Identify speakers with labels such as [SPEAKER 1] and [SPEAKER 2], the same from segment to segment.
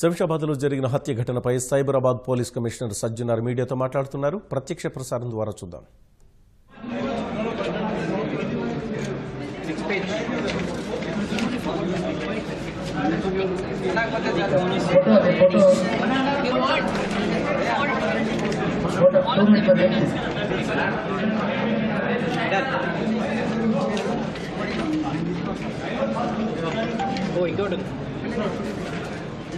[SPEAKER 1] శంషాబాద్లో జరిగిన హత్య ఘటనపై సైబరాబాద్ పోలీస్ కమిషనర్ సజ్జనార్ మీడియాతో మాట్లాడుతున్నారు. ప్రత్యక్ష ప్రసారం ద్వారా చూద్దాం.
[SPEAKER 2] ఇంకోటి.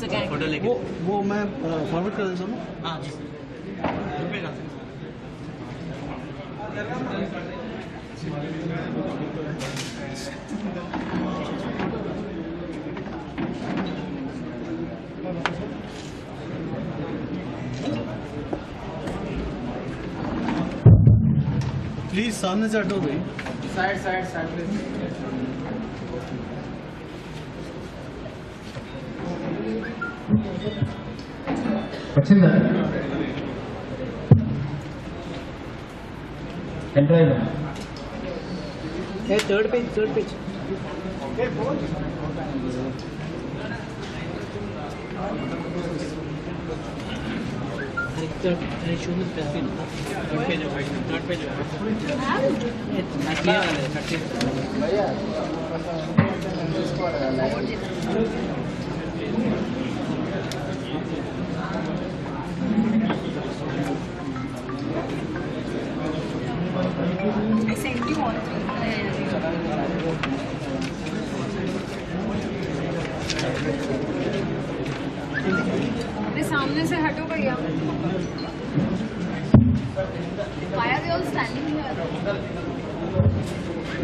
[SPEAKER 2] सर
[SPEAKER 3] फ़ोटो
[SPEAKER 2] लेके।
[SPEAKER 4] वो वो मैं uh, फॉरवर्ड कर देता हूँ
[SPEAKER 2] हाँ जी
[SPEAKER 4] प्लीज़ सामने से हटो भाई।
[SPEAKER 2] Side side side Consider
[SPEAKER 3] pen drive. Hey,
[SPEAKER 2] third page, third page.
[SPEAKER 5] Okay, both. Third, I show me third page. Third page, third page. It's clear, third page. Yeah.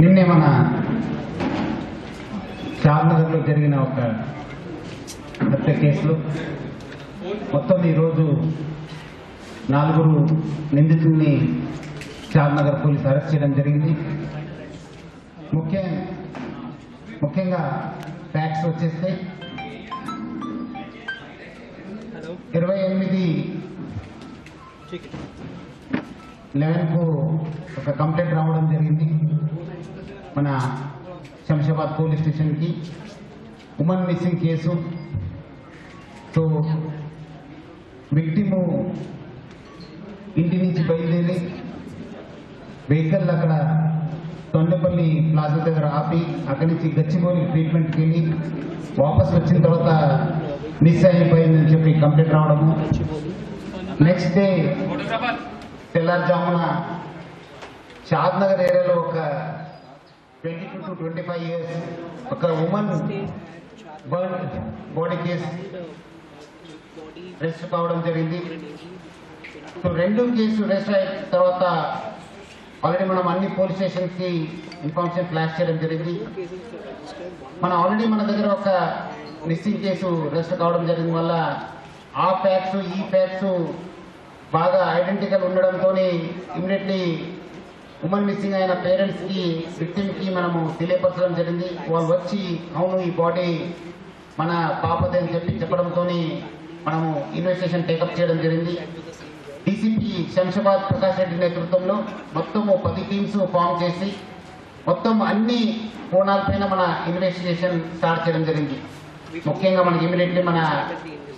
[SPEAKER 3] నిన్నే మన చార్నగర్లో జరిగిన ఒక హత్య కేసులో మొత్తం ఈరోజు నలుగురు నిందితుల్ని చార్నగర్ పోలీస్ అరెస్ట్ చేయడం జరిగింది. ముఖ్య ముఖ్యంగా ఫ్యాక్స్ వచ్చేస్తే ఇరవై ఎనిమిది లెవెన్కు ఒక కంప్లైంట్ రావడం జరిగింది. మన శంషాబాద్ పోలీస్ స్టేషన్కి women missing case. So victim ఇంటి నుంచి బయలుదేరి వెహికల్ అక్కడ తొండపల్లి ప్లాజా దగ్గర ఆపి అక్కడి నుంచి గచ్చిబౌలి ట్రీట్మెంట్కి వెళ్ళి వాపస్ వచ్చిన తర్వాత మిస్ అయిపోయిందని చెప్పి కంప్లైంట్ రావడము. నెక్స్ట్ డే తెల్లారుజామున షాద్ నగర్ ఏరియాలో ఒక twenty two twenty five years ఒక women burn body case rest కావడం జరిగింది. సో రెండు కేసు రెస్ట్ అయిన తర్వాత ఆల్రెడీ మనం అన్ని పోలీస్ స్టేషన్స్కి ఇన్ఫర్మేషన్ ఫ్లాష్ చేయడం జరిగింది. మన ఆల్రెడీ మన దగ్గర ఒక మిస్సింగ్ కేసు రెస్ట్ కావడం జరిగింది వల్ల ఆ ఫ్యాక్ట్స్ ఈ ఫ్యాక్ట్స్ బాగా ఐడెంటికల్ ఉండడంతో ఇమీడియట్లీ ఉమెన్ మిస్సింగ్ అయిన పేరెంట్స్కి విక్టిమ్కి మనము తెలియపరచడం జరిగింది. వాళ్ళు వచ్చి అవును ఈ బాడీ మన పాపది అని చెప్పి చెప్పడంతో మనము ఇన్వెస్టిగేషన్ టేకప్ చేయడం జరిగింది. డీసీపీ శంషాబాద్ ప్రకాష్ రెడ్డి నేతృత్వంలో మొత్తము పది టీమ్స్ ఫామ్ చేసి మొత్తం అన్ని కోణాలపైన మన ఇన్వెస్టిగేషన్ స్టార్ట్ చేయడం జరిగింది. ముఖ్యంగా మనకి ఇమీడియట్లీ మన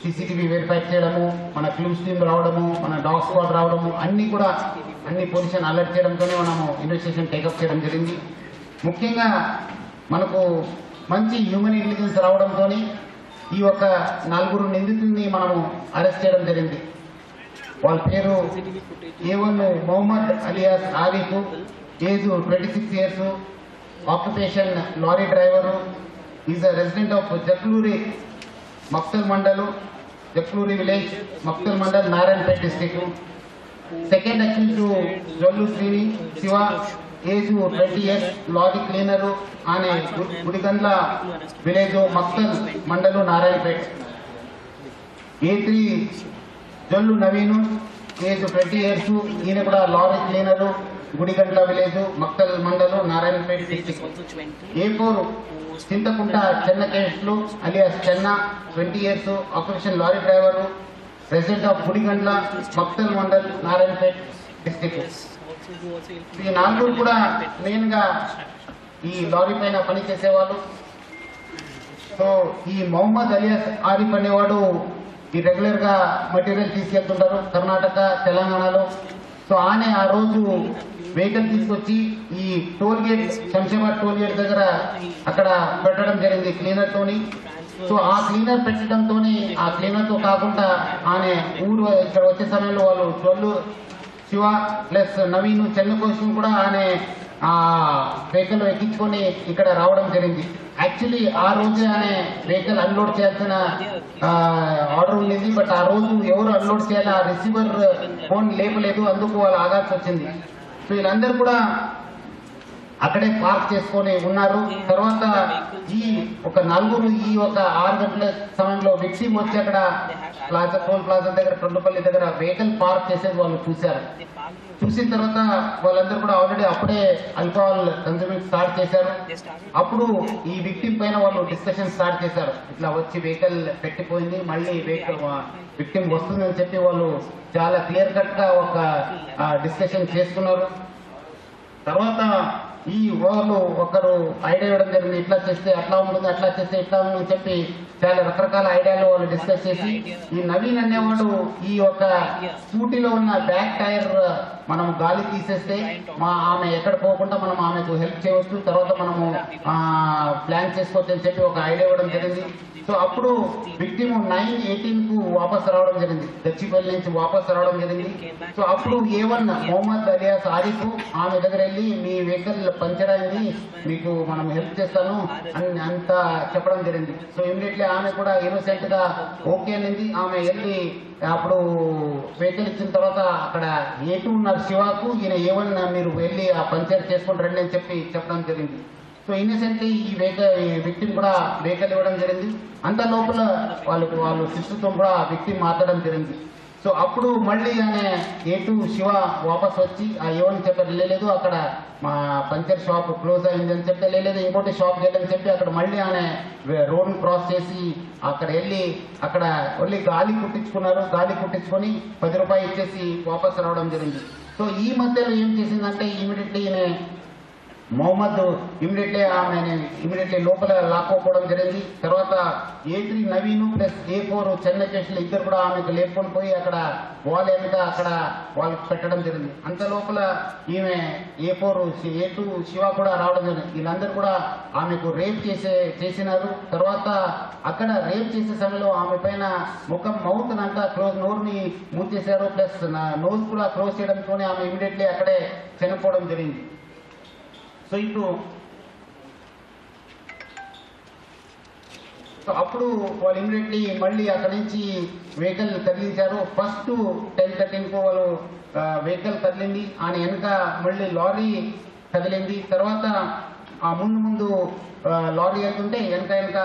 [SPEAKER 3] సీసీటీవీ వెరిఫై చేయడము మన క్లూస్ టీమ్ రావడము మన డాగ్ స్క్వాడ్ రావడము అన్ని కూడా అన్ని పొజిషన్ అలర్ట్ చేయడంతోనే మనము ఇన్వెస్టిగేషన్ టేకప్ చేయడం జరిగింది. ముఖ్యంగా మనకు మంచి హ్యూమన్ ఇంటెలిజెన్స్ రావడంతో ఈ యొక్క నలుగురు నిందితుల్ని మనము అరెస్ట్ చేయడం జరిగింది. వాళ్ళ పేరు A one Mohammed alias Arif age twenty six years occupation lorry driver is a resident of Jakluri Makthal mandal Jakluri village Makthal mandal Narayanpet district second accused Jollu Srini Shiva age twenty years lorry cleaner అనే Gudigandla village Makthal mandal Narayanpet. A three Jollu Naveen age twenty years ఈయన కూడా lorry cleaner Gudigandla village Makthal mandal Narayanpet district A four? Chintakunta Chennakesavulu alias Chenna twenty years operation lorry driver president of Gudigandla Makthal mandal Narayanpet district ఈ నాలుగు కూడా మెయిన్గా ఈ lorry పైన పని చేసేవాళ్ళు సో ఈ మొహమ్మద్ అలియాస్ ఆరిఫ్ అనేవాడు ఈ రెగ్యులర్గా మెటీరియల్ తీసుకెళ్తుంటారు కర్ణాటక తెలంగాణలో. సో ఆమె ఆ రోజు వెహికల్ తీసుకొచ్చి ఈ toll gate Shamshabad toll gate దగ్గర అక్కడ పెట్టడం జరిగింది క్లీనర్ తోని. సో ఆ క్లీనర్ పెట్టడంతోనే ఆ క్లీనర్తో కాకుండా ఆయన ఊరు ఇక్కడ వచ్చే సమయంలో వాళ్ళు చొల్లు శివ ప్లస్ నవీన్ చెన్నకోశం కూడా ఆయన ఆ వెహికల్ ఎక్కించుకొని ఇక్కడ రావడం జరిగింది. యాక్చువల్లీ ఆ రోజే ఆయన వెహికల్ అన్లోడ్ చేయాల్సిన ఆర్డర్ ఉండేది. బట్ ఆ రోజు ఎవరు అన్లోడ్ చేయాలి ఆ రిసీవర్ ఫోన్ లేపలేదు. అందుకు వాళ్ళు ఆగాల్సి వచ్చింది. సో వీళ్ళందరూ కూడా అక్కడే పార్క్ చేసుకొని ఉన్నారు. తర్వాత ఈ ఒక నలుగురు ఈ ఒక ఆరు గంటల సమయంలో విక్సిమ్ వచ్చి అక్కడ ప్లాజా టోల్ ప్లాజా దగ్గర తొండపల్లి దగ్గర వెహికల్ పార్క్ చేసేది వాళ్ళు చూశారు. చూసిన తర్వాత వాళ్ళందరూ కూడా ఆల్రెడీ అప్పుడే అల్కహాల్ కన్సూమింగ్ స్టార్ట్ చేశారు. అప్పుడు ఈ విక్టిమ్ పైన వాళ్ళు డిస్కషన్ స్టార్ట్ చేశారు. ఇట్లా వచ్చి వెహికల్ పెట్టిపోయింది మళ్ళీ వెహికల్ విక్టిమ్ వస్తుందని చెప్పి వాళ్ళు చాలా క్లియర్ కట్గా ఒక డిస్కషన్ చేసుకున్నారు. తర్వాత ఈ వాళ్ళు ఒకరు ఐడియా ఇవ్వడం జరిగింది. ఇట్లా చేస్తే అట్లా ఉంటుంది అట్లా చేస్తే ఇట్లా ఉంటుంది చెప్పి చాలా రకరకాల ఐడియాలు వాళ్ళు డిస్కస్ చేసి ఈ నవీన్ అనేవాడు ఈ యొక్క స్కూటీలో ఉన్న బ్యాక్ టైర్ మనం గాలి తీసేస్తే మా ఆమె ఎక్కడ పోకుండా మనం ఆమెకు హెల్ప్ చేయవచ్చు. తర్వాత మనము ప్లాన్ చేసుకోవచ్చు అని చెప్పి ఒక ఐడియా ఇవ్వడం జరిగింది. సో అప్పుడు విక్టిమ్ నైన్ ఎయిటీన్కు వాపస్ రావడం జరిగింది. గచ్చిపల్లి నుంచి వాపస్ రావడం జరిగింది. సో అప్పుడు ఏ మొహమ్మద్ అలియాస్ ఆరిఫ్ ఆమె దగ్గర వెళ్ళి మీ వెహికల్ పంచర్ అయింది మీకు మనం హెల్ప్ చేస్తాను అని అంత చెప్పడం జరిగింది. సో ఇమీడియట్లీ ఆమె కూడా ఇన్నోసెంట్గా ఓకే అనింది ఆమె వెళ్ళి అప్పుడు వెహికల్ ఇచ్చిన తర్వాత అక్కడ ఏ టూ ఉన్నారు శివాకు. ఈయన ఏ మీరు వెళ్ళి ఆ పంచర్ చేసుకుని రండి అని చెప్పి చెప్పడం జరిగింది. సో ఇన్నసెంట్ ఈ వెహికల్ ఈ కూడా వెహికల్ ఇవ్వడం జరిగింది. అంత లోపల వాళ్ళకు వాళ్ళు శిస్తుతో కూడా వ్యక్తిని మాట్లాడడం జరిగింది. సో అప్పుడు మళ్ళీ ఆయన ఏ టూ శివ వాపస్ వచ్చి ఆ ఏమని చెప్పి వెళ్ళలేదు అక్కడ మా పంచర్ షాప్ క్లోజ్ అయింది అని చెప్పి వెళ్ళలేదు ఇంకోటి షాప్ వెళ్ళని చెప్పి అక్కడ మళ్ళీ ఆయన రోడ్ క్రాస్ చేసి అక్కడ వెళ్ళి అక్కడ వెళ్ళి గాలి కుట్టించుకున్నారు. గాలి కుట్టించుకొని పది రూపాయలు ఇచ్చేసి వాపస్ రావడం జరిగింది. సో ఈ మధ్యలో ఏం చేసిందంటే ఇమీడియట్లీ ఈయన మొహమ్మద్ ఇమీడియట్లీ ఆమె ఇమీడియట్లీ లోపల లాక్కోపోవడం జరిగింది. తర్వాత A three Naveen plus A four Chennai చేసిన ఇద్దరు కూడా ఆమెకు లేపుకొని పోయి అక్కడ వాల్ వెనుక అక్కడ వాళ్ళకి పెట్టడం జరిగింది. అంత లోపల ఈమె A four A two Shiva కూడా రావడం జరిగింది. వీళ్ళందరూ కూడా ఆమెకు రేప్ చేసే చేసినారు. తర్వాత అక్కడ రేప్ చేసే సమయంలో ఆమె పైన ముఖం మౌత్ అంతా క్లోజ్ నోరుని మూసేశారు. ప్లస్ నోజ్ కూడా క్లోజ్ చేయడంతోనే ఆమె ఇమీడియట్లీ అక్కడే చనిపోవడం జరిగింది. సో ఇప్పుడు సో అప్పుడు వాళ్ళు ఇమీడియట్లీ మళ్ళీ అక్కడి నుంచి వెహికల్ తరలించారు. ఫస్ట్ టెన్ థర్టీన్కు వాళ్ళు వెహికల్ తరలింది. ఆయన వెనక మళ్ళీ లారీ కదిలింది తర్వాత ముందు ముందు లారీ అవుతుంటే వెనక వెనక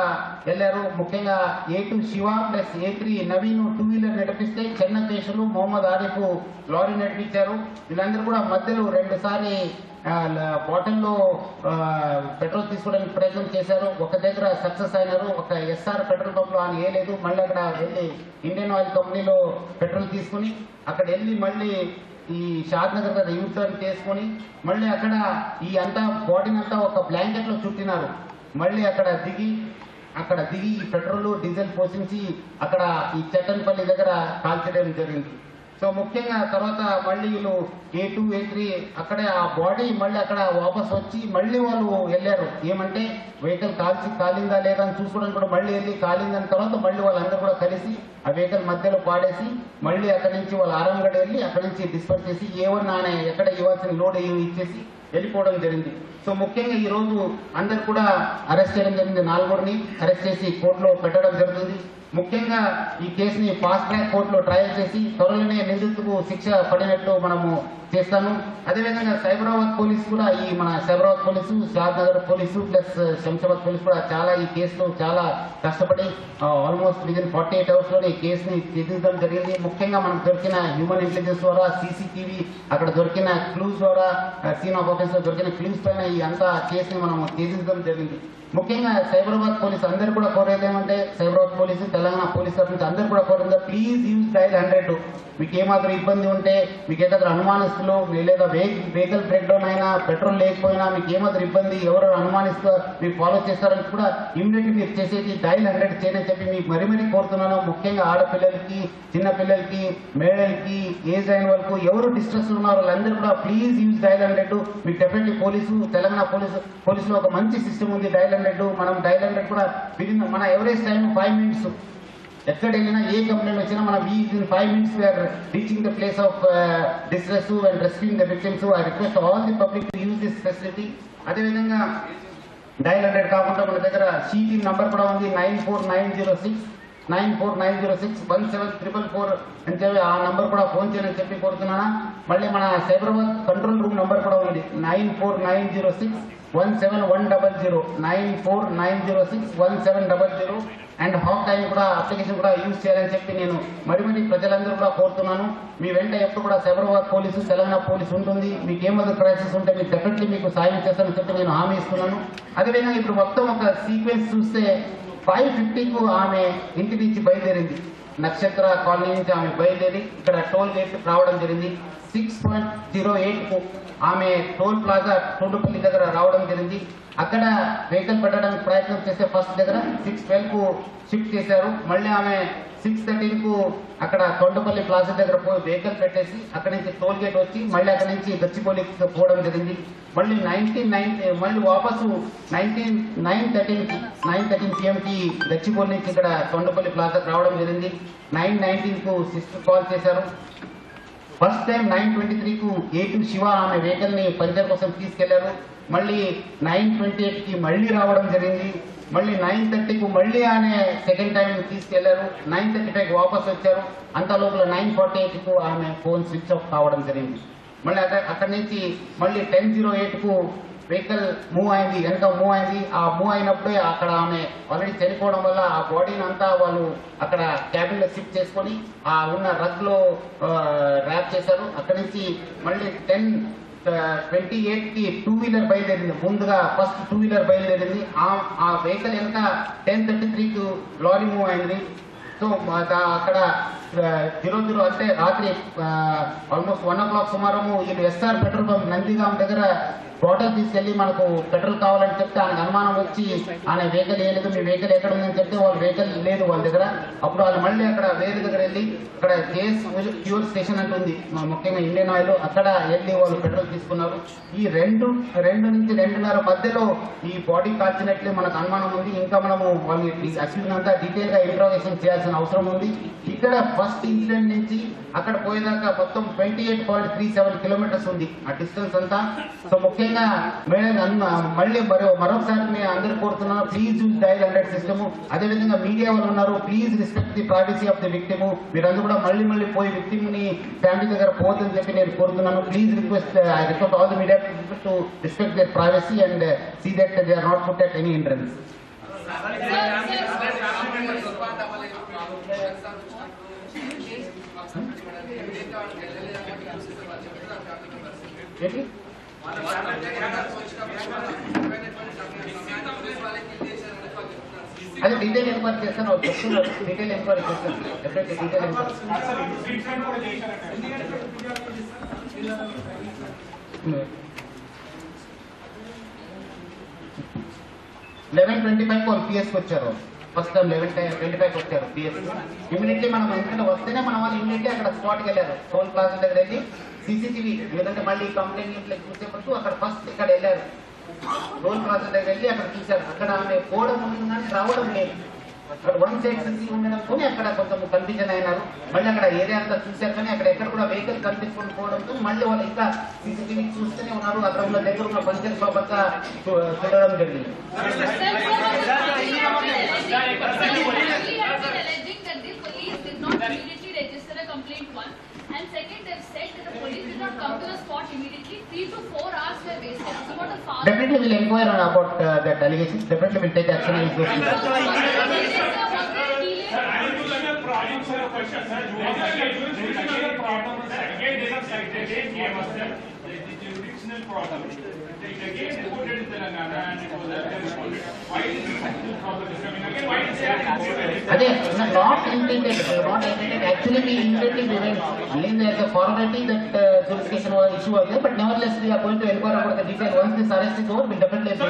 [SPEAKER 3] వెళ్ళారు. ముఖ్యంగా A two Shiva plus A three Naveen two wheeler నడిపిస్తే చెన్న కేసులు మొహమ్మద్ ఆరిఫ్ లారీ నడిపించారు. వీళ్ళందరూ కూడా మధ్యలో రెండు సారి బాటిల్లో పెట్రోల్ తీసుకోవడానికి ప్రయత్నం చేశారు. ఒక దగ్గర సక్సెస్ అయినారు. ఒక ఎస్ఆర్ పెట్రోల్ పంప్లో ఆయన వేయలేదు మళ్ళీ అక్కడ వెళ్ళి ఇండియన్ ఆయిల్ కంపెనీలో పెట్రోల్ తీసుకుని అక్కడ వెళ్ళి మళ్ళీ ఈ షాద్ నగర్ దగ్గర యూ చేసుకొని మళ్ళీ అక్కడ ఈ అంతా బాడీని అంతా ఒక బ్లాంకెట్లో చుట్టినారు. మళ్ళీ అక్కడ దిగి అక్కడ దిగి ఈ పెట్రోల్ డీజిల్ పోషించి అక్కడ ఈ చట్టంపల్లి దగ్గర కాల్చడం జరిగింది. సో ముఖ్యంగా తర్వాత మళ్ళీ వీళ్ళు ఏ టూ ఏ త్రీ అక్కడే ఆ బాడీ మళ్ళీ అక్కడ వాపస్ వచ్చి మళ్ళీ వాళ్ళు వెళ్ళారు. ఏమంటే వెహికల్ కాల్చి కాలిందా లేదా అని చూసుకోవడానికి కూడా మళ్ళీ వెళ్ళి కాలిందని తర్వాత మళ్ళీ వాళ్ళందరూ కూడా కలిసి ఆ వెహికల్ మధ్యలో పాడేసి మళ్ళీ అక్కడి నుంచి వాళ్ళు ఆరంగడ వెళ్ళి అక్కడి నుంచి డిస్పర్ చేసి ఏ నానే ఎక్కడ ఇవ్వాల్సిన లోడ్ ఇచ్చేసి వెళ్ళిపోవడం జరిగింది. సో ముఖ్యంగా ఈ రోజు అందరు కూడా అరెస్ట్ చేయడం జరిగింది. నాలుగురిని అరెస్ట్ చేసి కోర్టులో పెట్టడం జరుగుతుంది. ముఖ్యంగా ఈ కేసుని ఫాస్ట్ ట్రాక్ కోర్టులో ట్రయల్ చేసి త్వరలోనే నిందితుకు శిక్ష పడినట్లు మనము చేస్తాను. అదేవిధంగా సైబరాబాద్ పోలీస్ కూడా ఈ మన Cyberabad police Shadnagar police plus Shamshabad police కూడా చాలా ఈ కేసులో చాలా కష్టపడి ఆల్మోస్ట్ విదిన్ ఫార్టీ ఎయిట్ అవర్స్లోనే ఈ కేసుని ఛేదించడం జరిగింది. ముఖ్యంగా మనకు దొరికిన హ్యూమన్ ఇంటెలిజెన్స్ ద్వారా సీసీటీవీ అక్కడ దొరికిన క్లూస్ ద్వారా సీన్ ఆఫ్ ఆఫీస్ దొరికిన క్లూస్ పైన ఈ అంతా కేసుని మనం ఛేదించడం జరిగింది. ముఖ్యంగా సైబరాబాద్ పోలీస్ అందరు కూడా కోరేది ఏమంటే సైబరాబాద్ పోలీసు తెలంగాణ పోలీస్ తరఫు నుంచి అందరు కూడా కోరేది ప్లీజ్ యూజ్ డైల్ హండ్రెడ్ మీకు ఏమాత్రం ఇబ్బంది ఉంటే మీకు ఏదైనా అనుమానిస్తులు లేదా వెహికల్ బ్రేక్ డౌన్ అయినా పెట్రోల్ లేకపోయినా మీకు ఏమాత్రం ఇబ్బంది ఎవరు అనుమానిస్తూ మీరు ఫాలో చేస్తారని కూడా ఇమ్మీడియట్ మీరు చేసేది డైల్ హండ్రెడ్ చేయని చెప్పి మీకు మరీ మరీ కోరుతున్నాను. ముఖ్యంగా ఆడపిల్లలకి చిన్నపిల్లలకి మేడలకి ఏజ్ అయిన వాళ్ళకు ఎవరు డిస్ట్రెస్ ఉన్నారో వాళ్ళందరూ కూడా ప్లీజ్ యూజ్ డైల్ హండ్రెడ్ మీకు డెఫినెట్లీ పోలీసు తెలంగాణ పోలీసు పోలీసులో ఒక మంచి సిస్టమ్ ఉంది డైల్ హండ్రెడ్ మనం డైల్ హండ్రెడ్ కూడా విదిన్ మన ఎవరేజ్ టైం ఫైవ్ మినిట్స్ ఎక్కడ వెళ్ళినా ఏ కంప్లైంట్ వచ్చినా మనం ఈ in five minutes we're reaching the place of distress and rescuing the victims I request all the public to use this facility అదేవిధంగా డైల్ హండ్రెడ్ కాకుండా మన దగ్గర సీటీ నంబర్ కూడా ఉంది nine four nine zero six nine four nine zero six one seven triple four అని చెప్పి ఆ number కూడా ఫోన్ చేయని చెప్పి కోరుతున్నాను. మళ్ళీ మన సైబరాబాద్ కంట్రోల్ రూమ్ నంబర్ కూడా ఉంది. Nine four nine zero six one seven one double zero. Nine four nine zero six one seven double zero. And Hawk time కూడా అప్లికేషన్ కూడా యూజ్ చేయాలని చెప్పి నేను మరి మరి ప్రజలందరూ కూడా కోరుతున్నాను. మీ వెంట ఎప్పుడు కూడా సైబరాబాద్ పోలీసు తెలంగాణ పోలీసు ఉంటుంది. మీకు ఏమైనా క్రైసిస్ ఉంటే మీకు డెఫినెట్లీ మీకు సాయం చేస్తానని చెప్పి నేను హామీ ఇస్తున్నాను. అదేవిధంగా ఇప్పుడు మొత్తం ఒక సీక్వెన్స్ చూస్తే ఫైవ్ ఫిఫ్టీకు ఆమె ఇంటి నుంచి బయలుదేరింది. నక్షత్ర కాలనీ నుంచి ఆమె బయలుదేరి ఇక్కడ టోల్ గేట్ రావడం జరిగింది. సిక్స్ పాయింట్ జీరో ఎయిట్కు ఆమె టోల్ ప్లాజా తోడుపల్లి దగ్గర రావడం జరిగింది. అక్కడ వెహికల్ పెట్టడానికి ప్రయత్నం చేస్తే ఫస్ట్ దగ్గర సిక్స్ ట్వెల్వ్కు షిఫ్ట్ చేశారు. మళ్ళీ ఆమె సిక్స్ థర్టీన్కు అక్కడ తొండపల్లి ప్లాజా దగ్గర పోయి వెహికల్ పెట్టేసి అక్కడి నుంచి టోల్ గేట్ వచ్చి మళ్ళీ అక్కడ నుంచి గచ్చిపోలికి పోవడం జరిగింది. మళ్ళీ నైన్టీన్ నైన్ మళ్ళీ వాపసు నైన్టీన్ నైన్ థర్టీన్కి నైన్ థర్టీన్ పిఎం కి గచ్చిపోలి నుంచి ఇక్కడ తొండపల్లి ప్లాజాకి రావడం జరిగింది. నైన్ నైన్టీన్కు సిస్టర్ కాల్ చేశారు. ఫస్ట్ టైం నైన్ ట్వంటీ త్రీకు ఏ శివ ఆమె వెహికల్ని పంచర్ కోసం తీసుకెళ్ళారు. మళ్ళీ నైన్ ట్వంటీ ఎయిట్కి మళ్ళీ రావడం జరిగింది. మళ్ళీ నైన్ థర్టీకి మళ్ళీ ఆమె సెకండ్ టైం తీసుకెళ్ళారు. నైన్ థర్టీ ఫైవ్ వాపస్ వచ్చారు. అంత లోపల నైన్ ఫార్టీ ఎయిట్కు ఆమె ఫోన్ స్విచ్ ఆఫ్ కావడం జరిగింది. మళ్ళీ అక్కడ అక్కడి నుంచి మళ్ళీ టెన్ జీరో ఎయిట్కు వెహికల్ మూవ్ అయింది. వెనక మూవ్ అయింది. ఆ మూవ్ అయినప్పుడే అక్కడ ఆమె ఆల్రెడీ చనిపోవడం వల్ల ఆ బాడీని అంతా వాళ్ళు అక్కడ క్యాబిన్లో షిఫ్ట్ చేసుకొని ఆ ఉన్న రగ్లో ర్యాప్ చేశారు. అక్కడి నుంచి మళ్ళీ టెన్ ట్వంటీ ఎయిట్కి టూ వీలర్ బయలుదేరింది. ముందుగా ఫస్ట్ టూ వీలర్ బయలుదేరింది. ఆ ఆ వెహికల్ వెనక టెన్ థర్టీ త్రీకి లారీ మూవ్ అయింది. సో అక్కడ జీరో జీరో అంటే రాత్రి ఆల్మోస్ట్ వన్ ఓ క్లాక్ సుమారము వీళ్ళు ఎస్ఆర్ పెట్రోల్ పంప్ నందిగాం దగ్గర బాటిల్ తీసుకెళ్ళి మనకు పెట్రోల్ కావాలని చెప్తే ఆయనకు అనుమానం వచ్చి ఆయన వెహికల్ వేయలేదు మీ వెహికల్ ఎక్కడ ఉందని చెప్తే వాళ్ళ వెహికల్ లేదు వాళ్ళ దగ్గర. అప్పుడు వాళ్ళు మళ్ళీ అక్కడ వేరే దగ్గర వెళ్ళి అక్కడ కేఎస్ ఫ్యూల్ స్టేషన్ అంటుంది ఉంది. ముఖ్యంగా ఇండియన్ ఆయిల్ అక్కడ వెళ్ళి వాళ్ళు పెట్రోల్ తీసుకున్నారు. ఈ రెండు రెండు నుంచి రెండున్నర మధ్యలో ఈ బాడీ కాల్చినట్లే మనకు అనుమానం ఉంది. ఇంకా మనము వాళ్ళని అసలు అంతా డీటెయిల్గా ఇంట్రోగేషన్ చేయాల్సిన అవసరం ఉంది. ఇక్కడ ఫస్ట్ ఇంగ్లాండ్ నుంచి అక్కడ పోయేదాకా మొత్తం twenty eight point three seven kilometres ఉంది ఆ డిస్టెన్స్ అంతా సో ముఖ్యంగా మేడం మళ్ళీ మరో మరొకసారి మేము అందరు కోరుతున్నాను please use dial hundred system అదే విధంగా మీడియా వాళ్ళు ఉన్నారు please respect the privacy of the victim మీరందరూ కూడా మళ్ళీ మళ్ళీ పోయి విక్టిమ్ని ఫ్యామిలీ దగ్గర పోతుందని చెప్పి నేను కోరుతున్నాను please request I request all the media to respect their privacy and see that they are not put at any entrance అదే డీటెయిల్ ఎంక్వైరీ చేస్తాను. వాళ్ళు డీటెయిల్ ఎంక్వైరీ చేస్తాను. Definitely detail enquiry eleven twenty five పిఎస్కి వచ్చారు. First time eleven twenty five వచ్చారు PS immediately మనం ఎందుకంటే వస్తేనే మన వాళ్ళు ఇమీడియట్లీ అక్కడ స్పాట్కి వెళ్ళారు. ఫోన్ క్లాస్ దగ్గర వెళ్ళి సీసీటీవీ లేదంటే మళ్ళీ కంప్లైంట్ ఇట్లా చూసేపట్టు అక్కడ ఫస్ట్ ఇక్కడ వెళ్ళారు. టోల్ ప్లాజా దగ్గర వెళ్ళి అక్కడ చూశారు. అక్కడ ఆమె పోవడం ఉంది కానీ రావడం లేదు. అక్కడ వన్ సైడ్ సీసీ ఉండడంతో అక్కడ కొంచెం కన్ఫ్యూజన్ అయినారు మళ్ళీ అక్కడ ఏరియా అంతా చూశారు కానీ అక్కడ ఎక్కడ కూడా వెహికల్ కనిపించుకొని పోవడంతో మళ్ళీ వాళ్ళు ఇంకా సీసీటీవీ చూస్తూనే ఉన్నారు అక్కడ ఉన్న దగ్గర ఉన్న ఫంక్షన్ షాప్ చూడడం జరిగింది.
[SPEAKER 6] And second, they've said that the police did not come to the spot immediately. Three to four hours were wasted. So what a fast.
[SPEAKER 3] Definitely we'll inquire on about uh, that allegations. Definitely we'll take action against those people. constitutional problem.
[SPEAKER 6] It again in Telangana and it was. Why is this
[SPEAKER 3] constitutional problem is coming? Again, why it not intended, not intended. Actually, we intended even only there is a formality that uh, jurisdiction was issue there, but nevertheless, we are going to inquire about the detail. Once this arrest is over, we will. Sir,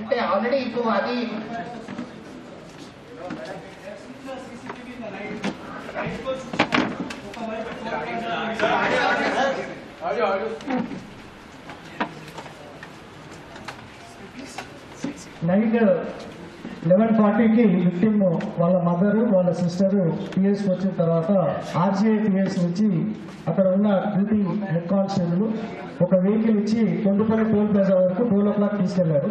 [SPEAKER 3] అంటే already ఇప్పుడు అది
[SPEAKER 7] night eleven ఫార్టీకి victim వాళ్ళ mother వాళ్ళ sister పిఎస్కి వచ్చిన తర్వాత RGI PS నుంచి అక్కడ ఉన్న డ్యూటీ హెడ్ కానిస్టేబుల్ ఒక వెహికల్ ఇచ్చి కొండపల్లి టోల్ ప్లాజా వరకు టోల్ ఓ క్లాక్ తీసుకెళ్ళారు.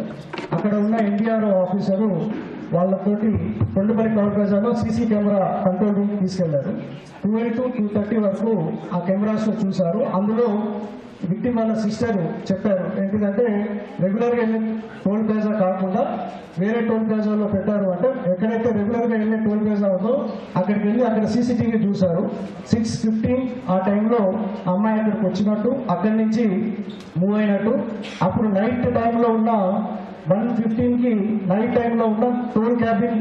[SPEAKER 7] అక్కడ ఉన్న ఎన్టీఆర్ ఆఫీసరు వాళ్ళతోటి కొండపల్లి టోల్ ప్లాజాలో సీసీ కెమెరా కంట్రోల్ రూమ్ తీసుకెళ్ళారు. ట్వెల్వ్ టు టూ థర్టీ వరకు ఆ కెమెరాస్లో చూశారు. అందులో ఇంటి వాళ్ళ సిస్టర్ చెప్పారు. ఏంటిదంటే రెగ్యులర్గా వెళ్ళే టోల్ ప్లాజా కాకుండా వేరే టోల్ ప్లాజాలో పెట్టారు అంటే ఎక్కడైతే రెగ్యులర్గా వెళ్ళే టోల్ ప్లాజా ఉందో అక్కడికి వెళ్ళి అక్కడ సీసీటీవీ చూశారు. సిక్స్ ఫిఫ్టీన్ ఆ టైంలో అమ్మాయి అక్కడికి వచ్చినట్టు అక్కడి నుంచి మూవ్ అయినట్టు. అప్పుడు నైట్ టైంలో ఉన్న వన్ ఫిఫ్టీన్కి నైట్ టైంలో ఉన్న టోల్ క్యాబిన్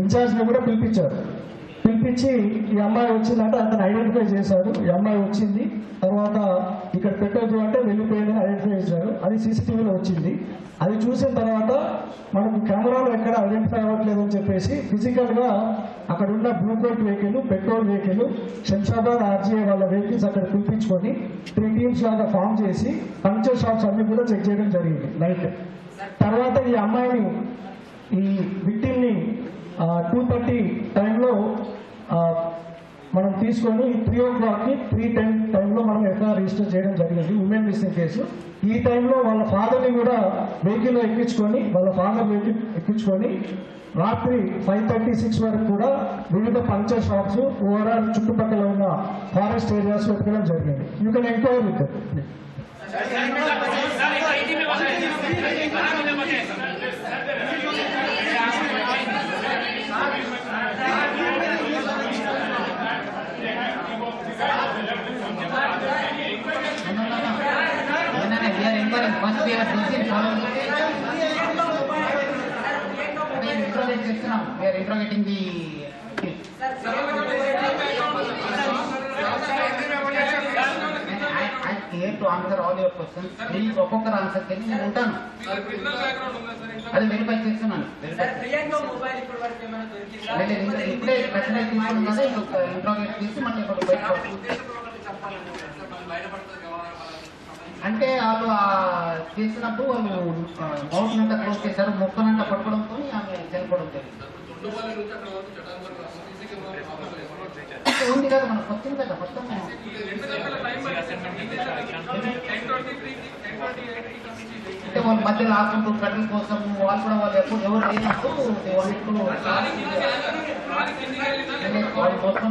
[SPEAKER 7] ఇన్ఛార్జ్ని కూడా పిలిపించారు. పిలిపించి ఈ అమ్మాయి వచ్చిందంటే అతను ఐడెంటిఫై చేశారు ఈ అమ్మాయి వచ్చింది. తర్వాత ఇక్కడ పెట్టొద్దు అంటే వెళ్ళిపోయిందని ఐడెంటిఫై చేశారు అది సీసీటీవీలో వచ్చింది. అది చూసిన తర్వాత మనకు కెమెరాలో ఎక్కడ ఐడెంటిఫై అవ్వట్లేదు అని చెప్పేసి ఫిజికల్గా అక్కడ ఉన్న blue coat vehicle petrol vehicle Shamshabad RGI వాళ్ళ వెహికల్స్ అక్కడ పిలిపించుకొని త్రీ టీమ్స్ లాగా ఫామ్ చేసి పంక్చర్ షాప్స్ అన్ని కూడా చెక్ చేయడం జరిగింది. నైట్ తర్వాత ఈ అమ్మాయిని ఈ విక్టిమ్ని టూ థర్టీ టైంలో మనం తీసుకొని త్రీ ఓ క్లాక్కి త్రీ టెన్ టైంలో మనం ఎఫ్ఐఆర్ రిజిస్టర్ చేయడం జరిగింది ఉమెన్ మిస్సింగ్ కేసు ఈ టైంలో వాళ్ళ ఫాదర్ని కూడా వెహికల్లో ఎక్కించుకొని వాళ్ళ ఫాదర్ వెహికల్ ఎక్కించుకొని రాత్రి ఫైవ్ థర్టీ సిక్స్ వరకు కూడా వివిధ పంచర్ షాప్స్ ఓవరాల్ చుట్టుపక్కల ఉన్న ఫారెస్ట్ ఏరియాస్ వెతకడం జరిగింది you can enquire with
[SPEAKER 3] No, no, no, we are inquiring. First we are proceeding following. We are interrogating చేస్తున్నాం. We are interrogating the. I, I here to answer all your questions. Please ఒక్కొక్కరు answer చేసి నేను ఉంటాను అది verify చేస్తున్నాను verify
[SPEAKER 2] Priyanka mobile ఇప్పటి వరకు ఏమైనా దొరికిందా
[SPEAKER 3] లేదు, లేదు, ఇప్పుడే స్పెషలైజ్ తీసుకున్నాం కదా ఇప్పుడు ఇంట్రోగేట్ చేసి మళ్ళీ ఇప్పుడు బయట అంటే వాళ్ళు చేసినప్పుడు వాళ్ళు మౌత్ అంతా క్లోజ్ చేశారు మొక్కనంతా పట్టుకోవడంతో ఆమె చనిపోవడం జరిగింది. ఉంది కదా మనకు వచ్చింది కదా మొత్తం. అంటే వాళ్ళ మధ్యలో ఆకుంటూ కటింగ్ కోసం వాళ్ళు కూడా వాళ్ళు ఎప్పుడు ఎవరు లేనప్పుడు వాళ్ళు wanted to- వాళ్ళ కోసం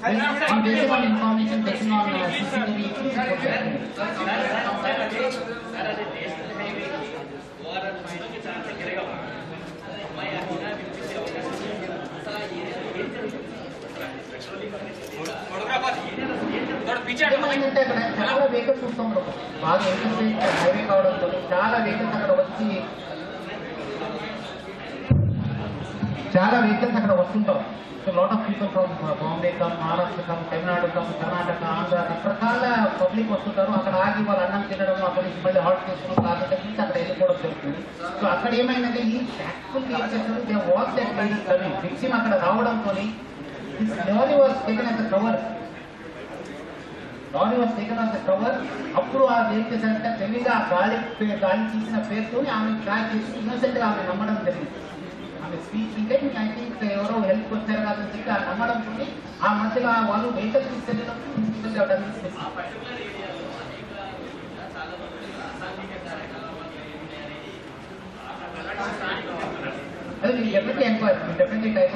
[SPEAKER 3] Based on based on information taken on uh, CCTV. ఏమైందంటే అక్కడ చాలా వెహికల్స్ చూస్తాం బాగా ఇంటర్స్టేట్ హైవే కావడంతో చాలా వెహికల్స్ అక్కడ వచ్చి చాలా వెహికల్స్ అక్కడ వస్తుంటాం. So lot of people from Bombay come Maharashtra come Tamil Nadu come Karnataka Andhra రకరకాల పబ్లిక్ వస్తుంటారు. అక్కడ ఆగి వాళ్ళు అన్నం తినడం అక్కడ నుంచి మళ్ళీ హాట్ చేసుకుని కాదు నుంచి అక్కడ వెళ్ళిపోవడం జరుగుతుంది. సో అక్కడ ఏమైందంటే ఈ యాక్చువల్ ఏం చేస్తారు? They watch that lady coming victim అక్కడ రావడంతో lorry was taken as cover lorry was taken on the cover అప్పుడు ఆ ఏం చేశారంటే తెలివిగా ఆ గాలి పే- గాలి తీసిన పేరుతో ఆమె ట్రాక్ చేసి ఇన్నోసెంట్ ఆమె నమ్మడం జరిగింది. ఆమె స్పీచ్ అంటే ఐ ఎవరో హెల్ప్ వచ్చారు కాదని చెప్పి ఆ నమ్మడంతో ఆ మధ్యలో వాళ్ళు వెహికల్ తీసుకెళ్ళడం తీసుకెళ్ళడం అది మీరు డెఫినెట్లీ ఎంక్వైరీ డెఫినెట్లీ టైప్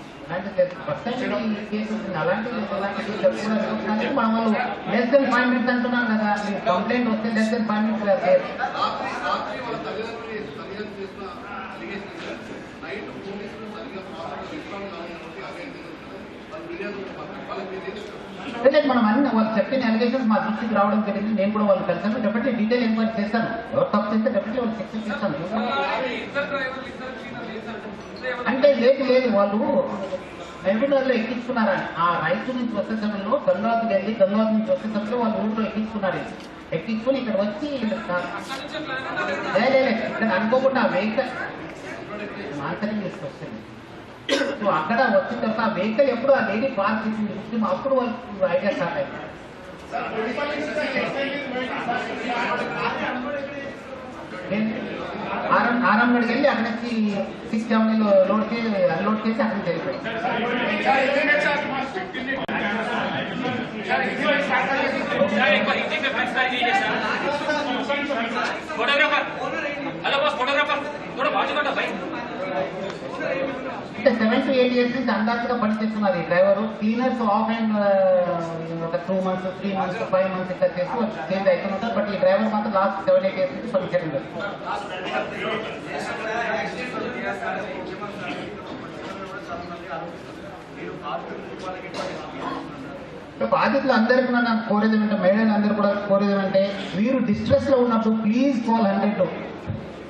[SPEAKER 3] మన వాళ్ళు లెస్ దెన్ ఫైవ్ మినిట్స్ అంటున్నాం కదా కంప్లైంట్ వస్తే లెస్ దెన్ ఫైవ్ మినిట్స్ కదా మనం అన్ని వాళ్ళు చెప్పిన అలిగేషన్స్ మా దృష్టికి రావడం జరిగింది నేను కూడా వాళ్ళు కలిసాను డెఫినెట్లీ డీటెయిల్ ఎంక్వైరీ చేస్తాను ఎవరు తప్పు చేస్తే డెఫినెట్లీ వాళ్ళు శిక్ష చేస్తాను అంటే లేదు లేదు వాళ్ళు వెంకటూరులో ఎక్కించుకున్నారని. ఆ రైతు నుంచి వచ్చే సమయంలో గంగావతి వెళ్ళి గంగావతి నుంచి వచ్చే సమయంలో వాళ్ళు ఊళ్ళో ఎక్కించుకున్నారు ఎక్కించుకుని ఇక్కడ వచ్చి ఇక్కడ అనుకోకుండా వెహికల్. తీసుకొచ్చింది సో అక్కడ వచ్చిన తర్వాత ఆ వెహికల్ ఎప్పుడు ఆ లేడీ పార్క్ చేసింది? ముస్లిం అప్పుడు వాళ్ళు ఐడియా స్టార్ట్ అయింది. ఆరాంగడ్ వెళ్ళి అక్కడ నుంచి సిక్స్ డామ్నీలో లోడ్ చేసి లోడ్ చేసి అక్కడికి వెళ్ళిపోయాం
[SPEAKER 2] ఫోటోగ్రాఫ్
[SPEAKER 3] అంటే సెవెన్ టు ఎయిట్ ఇయర్స్ నుంచి అందాజుగా పనిచేస్తున్నారు ఈ డ్రైవర్ క్లీనర్స్ ఆఫ్ అండ్ ఒక two months three months five months ఇట్లా చేస్తూ చేంజ్ అవుతున్నారు బట్ ఈ డ్రైవర్ మాత్రం లాస్ట్ సెవెన్ ఎయిట్ ఇయర్స్ నుంచి పనిచేయడం బాధితులు అందరికీ నన్ను కోరేది అంటే మహిళలు అందరూ కూడా కోరేది అంటే మీరు డిస్ట్రెస్లో ఉన్నప్పుడు please call hundred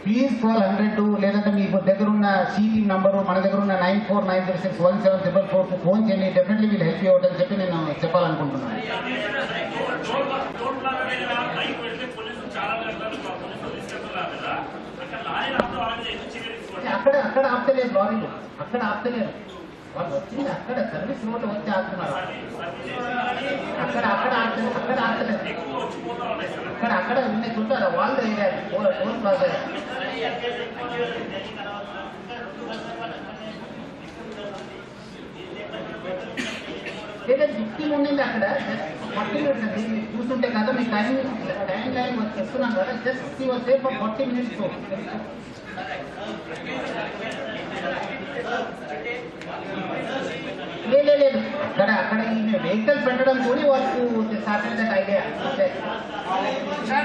[SPEAKER 3] please call hundred లేదంటే మీకు దగ్గర ఉన్న సిటీ నంబరు మన దగ్గర ఉన్న nine four nine three six one seven triple four phone చేయండి. డెఫినెట్లీ వీళ్ళు హెల్ప్ అవుట్ అని చెప్పి నేను చెప్పాలనుకుంటున్నాను. అక్కడ అక్కడ ఆపుతలేదు లారీలు. అక్కడ ఆపుతలేరు వాళ్ళు వచ్చింది అక్కడ సర్వీస్ రోడ్లు వచ్చి ఆపుతున్నారు అక్కడ అక్కడ ఆపుతలేదు అక్కడ ఆపుతలేదు అక్కడ అక్కడ ఉన్నాయి చూస్తారా వాళ్ళు ఏరియా టోల్ టోల్ ప్లాజా లేదా దిక్కి ఉండింది అక్కడ ఫార్టీ మినిట్స్ అండి మీరు చూస్తుంటే కదా మీ టైం టైం లైన్ చెప్తున్నాను కదా just she was safe for forty minutes లేదు లేదు అక్కడ అక్కడ ఈ వెహికల్ పెట్టడం కూడా వాళ్ళకు సాధ్యం దట్ ఐడియా
[SPEAKER 2] सर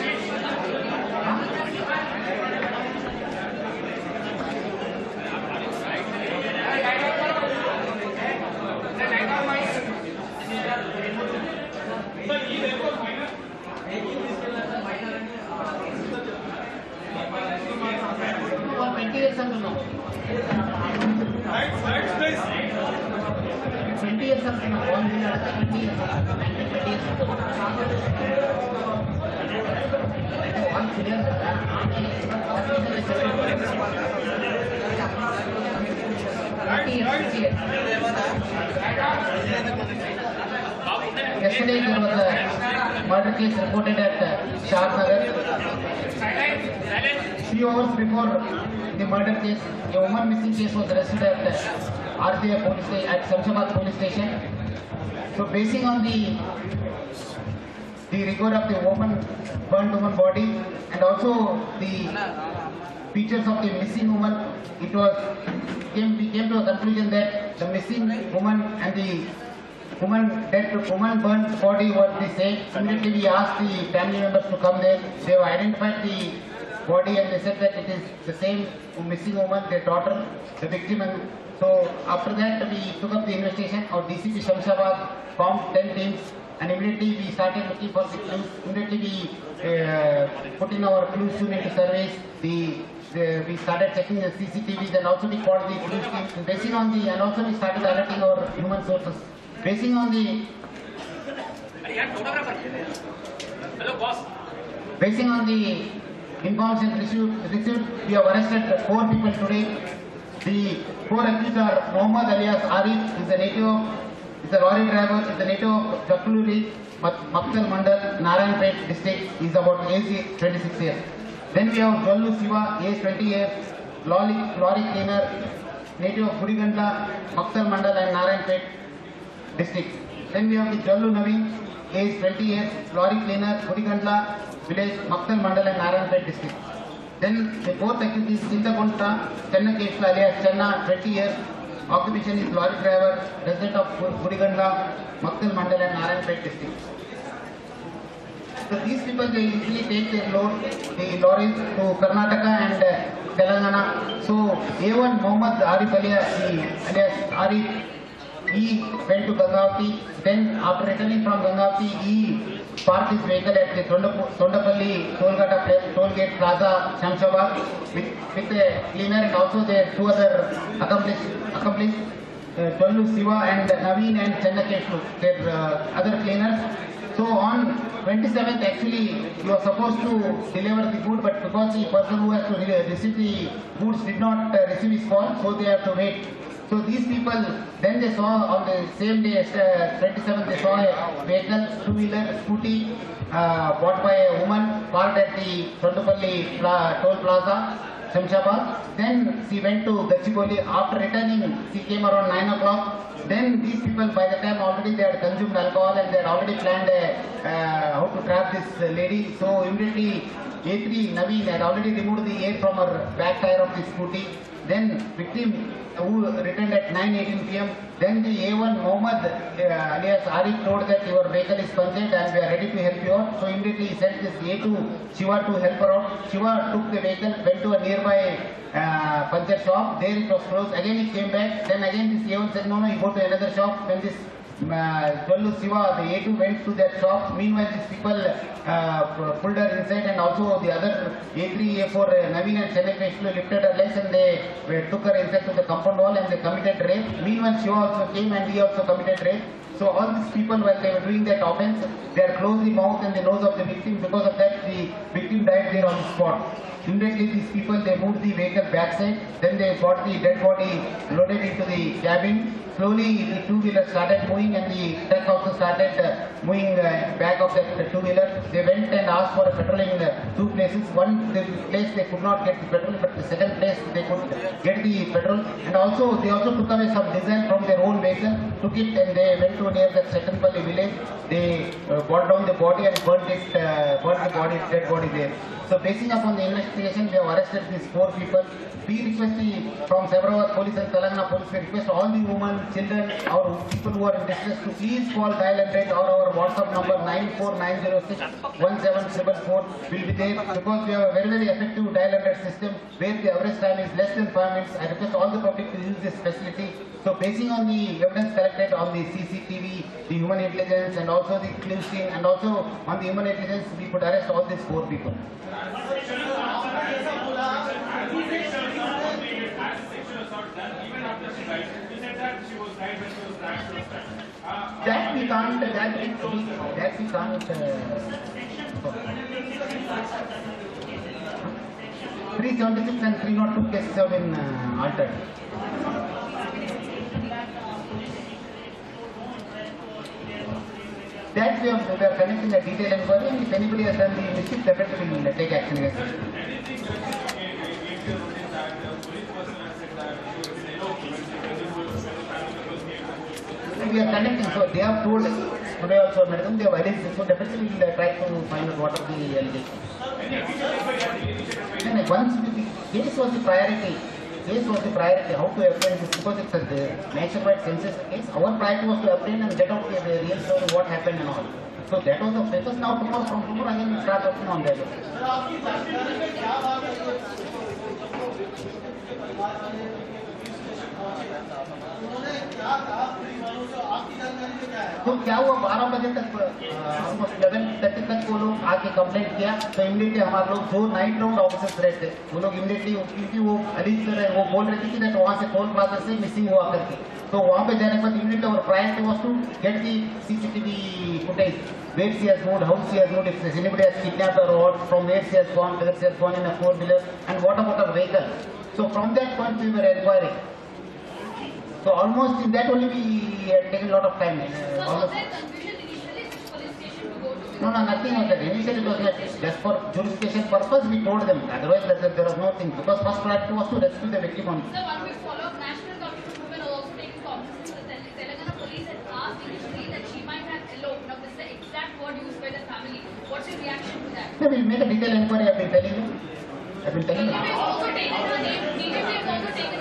[SPEAKER 3] సంఘంలో ఎన్టీఎస్ సంఘం ఎస్ఎల్ఏ వద్ద murder case reported at uh, Shahsagar. Few hours before the murder case, a woman missing case was arrested at uh, R T A police station, at Samshabad police station. So basing on the the record of the woman, burned woman body and also the features of the missing woman, it was came, we came to a conclusion that the missing woman and the woman dead woman burnt body was the same. Immediately we asked the family members to come there. They have identified the body and they said that it is the same missing woman, their daughter, the victim. And so after that we took up the investigation. Our DCP Shamshabad formed 10 teams and immediately we started looking for the clues. Immediately we uh, put in our clues unit surveys. The, the, we started checking the CCTVs and also we called the police team. Basing on the and also we started alerting our human sources. Basing on the?
[SPEAKER 2] Hello, boss.
[SPEAKER 3] basing on the information received, received we have arrested four people today. The four accused are Mohammad alias Arif, is a native of, is a lorry driver, is a native of Chakluri, Maktal Mandal, Narayanpet district, is about age 26 years. Then we have Jallu Siva, age 20 years, lorry, lorry cleaner, native of Guriganda, Maktal Mandal and Narayanpet district. Then we have the Jallu Naveen, age 20 years, lorry cleaner, Gurigandla village, Maktal Mandal and Narayanpet district. Then the fourth accused is Chintagunta, Chenna Keshla alias Chenna, 20 years, occupation is lorry driver, resident of Gurigandla, Maktal Mandal and Narayanpet district. So these people they usually take their load, the lorries to Karnataka and uh, Telangana. So A1 Mohammad Arif alias, he- alias Arif, he went to Gangavati. Then after returning from Gangavati, he parked his vehicle at the Tondapalli Tollgata pla- Tollgate Plaza, Shamshabad with, with a cleaner and also their two other accomplice, accomplice uh, Siva and Naveen and Chennakeshu, their uh, other cleaners. So on 27th, actually, you were supposed to deliver the food, but because the person who has to receive the goods did not uh, receive his call, so they have to wait. So these people, then they saw on the same day, uh, 27th, they saw a vehicle, two-wheeler, scooty, uh, bought by a woman, parked at the Tondupalli Toll Plaza, Shamshabad. Then she went to Gachibowli. After returning, she came around 9 o'clock. Then these people, by the time already they had consumed alcohol and they had already planned uh, uh, how to trap this lady. So immediately, A3 Naveen had already removed the air from her back tire of the scooty. Then victim who returned at 9.18 pm. Then the A1 Mohammed uh, alias Arif told that your vehicle is punctured and we are ready to help you out. So immediately he sent this A2 Shiva to help her out. Shiva took the vehicle, went to a nearby uh, puncture shop. There it was closed. Again he came back. Then again this A1 said no, no, you go to another shop. Then this Jallu Siva, the A2 went to that shop. Meanwhile, these people uh, pulled her inside and also the other A3, A4, uh, Naveen and Chennai actually lifted her legs and they uh, took her inside to the compound wall and they committed rape. Meanwhile, Shiva also came and he also committed rape. So all these people, while they were doing that offense, they had closed the mouth and the nose of the victim. Because of that, the victim died there on the spot. Immediately, these people, they moved the vehicle backside. Then they got the dead body loaded into the cabin. Slowly, the two-wheeler started moving and the truck also started uh, moving uh, back of that two-wheeler. They went and asked for a petrol in uh, two places. One the place they could not get the petrol, but the second place they could get the petrol. And also, they also took away some diesel from their own vehicle, took it and they went to near the Chettanpalli village. They uh, brought down the body and burnt it, uh, burnt the body, dead body there. So basing upon the investigation, we have arrested these four people. We request the, from Hyderabad Police and Telangana Police, we request all the women, children, or people who are in distress to please call dial and rate or our WhatsApp number 94906 will be there because we have a very very effective dial and rate system where the average time is less than 5 minutes. I request all the public to use this facility. So basing on the evidence collected on the CCTV, the human intelligence and also the clue scene and also on the human intelligence, we could arrest all these four people. That we can't, that we, that we can't. Three seventy-six and three not two cases have been uh, altered. That are, we are uh, conducting a detailed inquiry and if anybody has done the mischief, definitely we will take action against. We are conducting, so they have told today also, madam, they have identified, so definitely we try to find out what are the allegations. Once the case was the priority, case was the priority, how to apprehend this, because it's a nationwide census case, our priority was to apprehend and get out the the real story, what happened and all. So that was the focus, now tomorrow, from tomorrow again we start working on that. क्या तो क्या हुआ? बारह बजे तक eleven thirty तक वो लोग आके कम्प्लेट किया। तो इमीडिएटली हमारे लोग जो नाइट राउंड ऑफिसर्स रहे थे। वो लोग इमीडिएटली क्योंकि वो अरीज कर रहे, वो बोल रहे थे वहाँ से टोल प्लाजा से मिसिंग हुआ करके। तो वहाँ पे जाने के बाद इमीडिएटली और प्रायर टू वस्तु get the CCTV footage wait C S note house from wait C S gone four wheeler and what about vehicle so from that point we were enquiring So almost in that only we had taken a lot of time. uh,
[SPEAKER 6] So was there confusion initially police station to go to?
[SPEAKER 3] No, no, nothing like that. Initially it was like just for jurisdiction purpose we told them. Otherwise that, that there was no thing. Because first priority was to rescue the victim only.
[SPEAKER 6] Sir, one quick follow-up. National Committee of Women also taking cognizance. The Tel- Telangana police had asked initially that she might have eloped. Now, this is the exact word used by the family. What's your reaction to that?
[SPEAKER 3] So we'll make a detailed inquiry, I've been telling you. I've been telling you.
[SPEAKER 6] has also taken her name. DGP has also taken her name. to-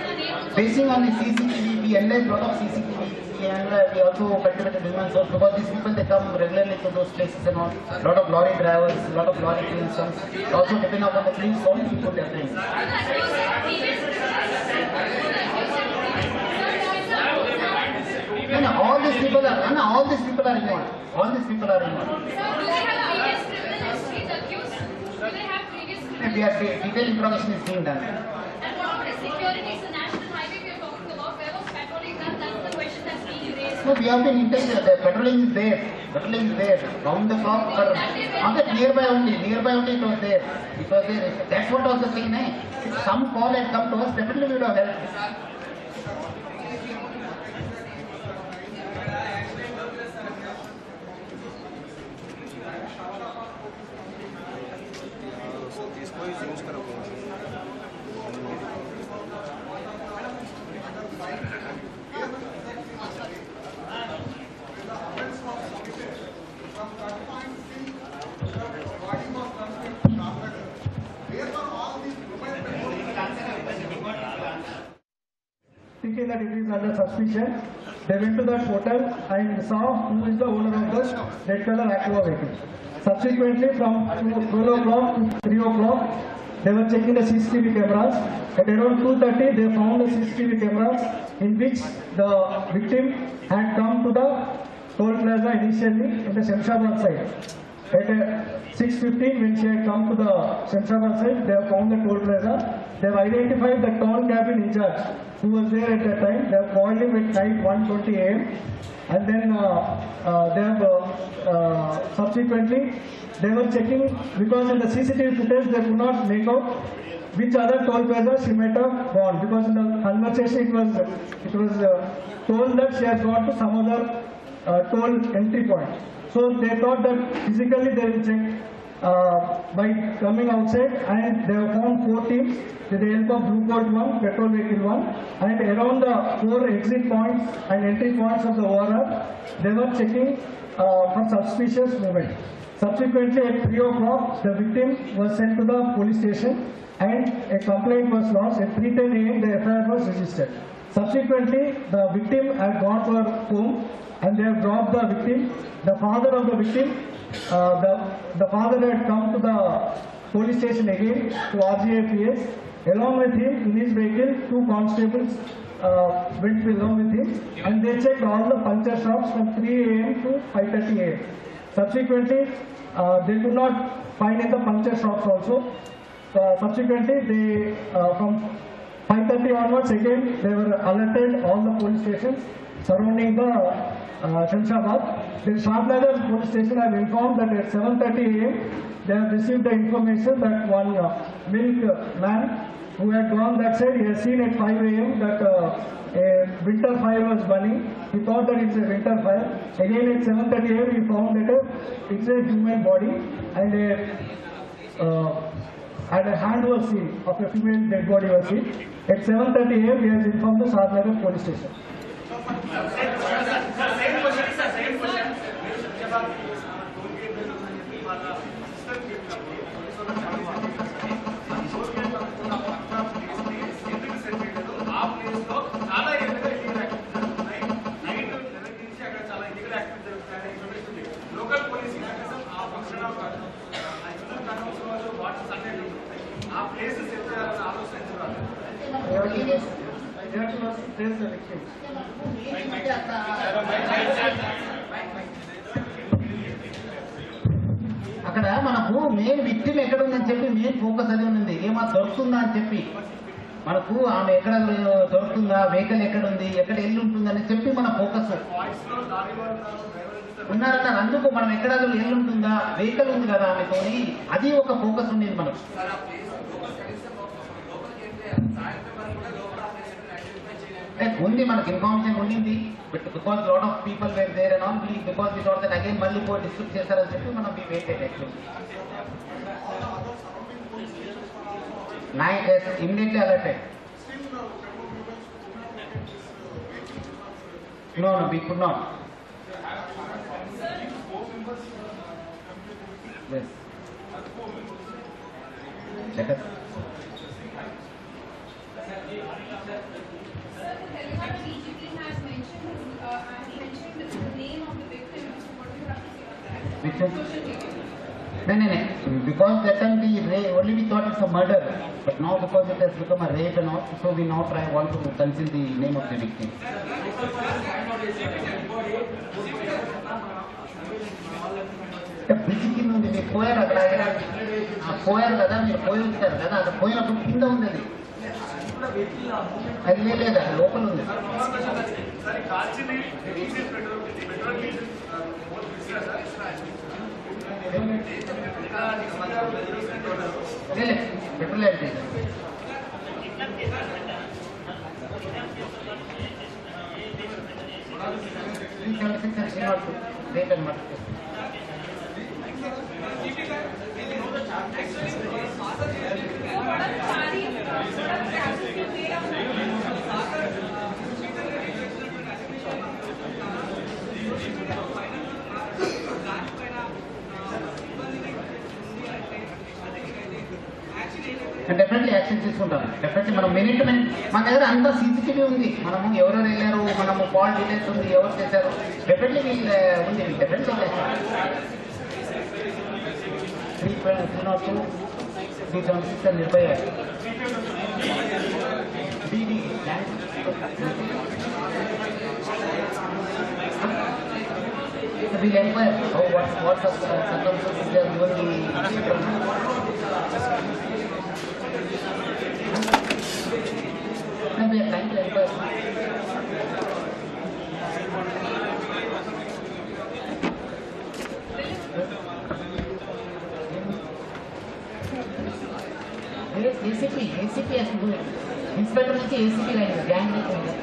[SPEAKER 3] Basing on the CCTV, we analyze a lot of CCTV and we also conducted the business also because these people they come regularly to those places and all. A lot of lorry drivers, a lot of lorry cleaners, also depending upon the
[SPEAKER 6] clean sound people they
[SPEAKER 3] bring. And all these people are, and all these people are involved. All these people are involved. We are detailed information is being done.
[SPEAKER 6] And what about the security
[SPEAKER 3] No, we have been intelligent, the patrolling is there, patrolling is there, round the clock, or, on the nearby only, nearby only it was there. It was there, that's what was the thing, eh? If some call had come to us, definitely we would have helped.
[SPEAKER 7] thinking that it is under suspicion. They went to that hotel and saw who is the owner of the red color Activa vehicle. Subsequently, from 12 o'clock to 3 o'clock, they were checking the CCTV cameras. At around 2.30, they found the CCTV cameras in which the victim had come to the toll plaza initially in the Shamshabad side. At 6.15, when she had come to the Shamshabad side, they have found the toll plaza. They have identified the toll cabin in charge who was there at that time. They have called him at night 1.20 a.m. And then uh, uh, they have uh, uh, subsequently, they were checking because in the CCTV footage they could not make out which other toll plaza she might have gone because in the conversation it was it was uh, told that she has gone to some other uh, toll entry point. So they thought that physically they will check uh, by coming outside and they have found four teams with the help of Blue Coat 1, Petrol Vehicle 1 and around the four exit points and entry points of the ORR, they were checking uh, for suspicious movement. Subsequently, at 3 o'clock, the victim was sent to the police station and a complaint was lodged. At 3.10 a.m., the FIR was registered. Subsequently, the victim had gone to her home and they have dropped the victim. The father of the victim, uh, the, the father had come to the police station again to RGAPS. Along with him, in his vehicle, two constables uh, went along with him and they checked all the puncture shops from 3 a.m. to 5.30 a.m. Subsequently, uh, they could not find in the puncture shops also. Uh, subsequently, they, uh, from 5.30 onwards again, they were alerted all the police stations surrounding the uh, Shamshabad. The Shadnagar police station have informed that at 7.30 am, they have received the information that one uh, milk man who had gone that side, he has seen at 5 am that uh, a winter fire was burning. He thought that it's a winter fire. Again at 7.30 am, he found that uh, it's a human body and a uh, and a hand was seen of a female dead body was seen. At 7.30 am, he has informed the Sadnagar police station.
[SPEAKER 3] అక్కడ మనకు main victim ఎక్కడ ఉందని చెప్పి main focus అది ఉంది ఏమా దొరుకుతుందా అని చెప్పి. మనకు ఆమె ఎక్కడ దొరుకుతుందా వెహికల్ ఎక్కడ ఉంది ఎక్కడ ఎల్లు ఉంటుందని చెప్పి మన ఫోకస్ ఉన్నారన్నారు. అందుకు మనం ఎక్కడ ఎల్లు ఉంటుందా వెహికల్ ఉంది కదా ఆమెతోని. అది ఒక ఫోకస్ ఉండేది మనకు. అంటే ఉంది మనకు ఇన్ఫర్మేషన్ ఉండింది but because lot of people were there and all because we thought that again మళ్ళీ పోయి డిస్ట్రిక్ట్ చేస్తారని చెప్పి మనం we waited actually nine days immediately alerted No, no, we could not. Yes. Check it.
[SPEAKER 6] Sir, the Telangana DGP has mentioned, uh, has mentioned the name of the victim. So what do you have to say on that?
[SPEAKER 3] Which one?
[SPEAKER 6] Social media.
[SPEAKER 3] No, no, no. Because that time we ra- only we thought it's a murder, but now because it has become a rape and all, so we now try want to conceal the name of the victim. Bridge కింద ఉంది మీరు పోయారు అక్కడ ఆ, పోయారు కదా మీరు పోయి ఉంటారు కదా అక్కడ పోయినప్పుడు కింద ఉంది అది అది లేదు, లేదు అది లోపల ఉంది
[SPEAKER 4] సరే కాల్చింది
[SPEAKER 3] diesel petrol petrol diesel both చూసుకుంటారు తీసుకుంటాం డెఫినెట్లీ మనం మినిట్ మినిట్ మన దగ్గర అంత సీసీటీవీ ఉంది. మనము ఎవరెవరు వెళ్ళారు మనము కాల్ డీటెయిల్స్ ఉంది ఎవరు చేశారు. డెఫినెట్లీ వీళ్ళు ఉంది. Definitely three three not two three seven six అని నిర్భయ బీడీ వీళ్ళు what's circumstances banyak bandel bos Recipe, recipe ini dulu. Inspektor mesti recipe lain, jangan gitu.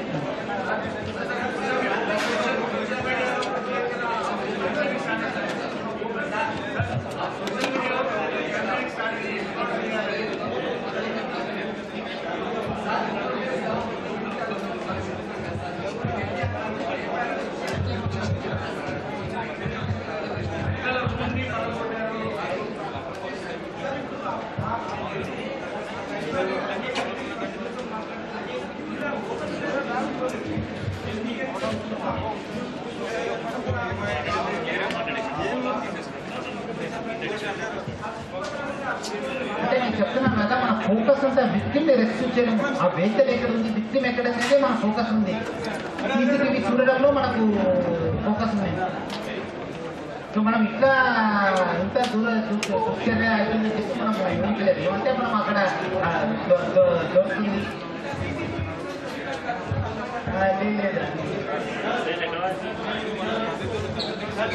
[SPEAKER 3] మనకు ఫోకస్ ఉంది సో మనం ఇట్లా ఇంత దూరం దుశ్చర్య అవుతుంది చెప్పి మనం ఊహించలేదు ఏమంటే మనం అక్కడ ఆ, దొ- దొ- దొరుకుతుంది ఆ, లేదు, లేదు.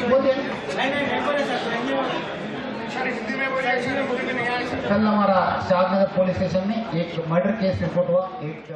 [SPEAKER 3] बोलिए कल हमारा शाहनगर पुलिस स्टेशन में एक मर्डर केस रिपोर्ट हुआ एक